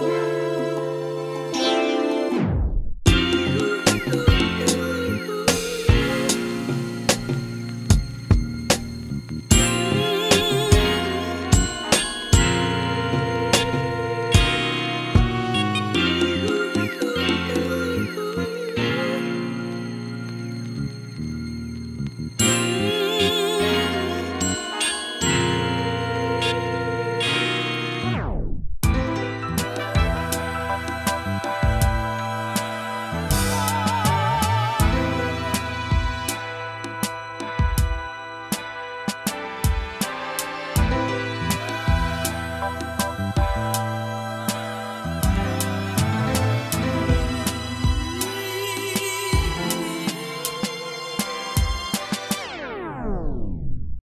you.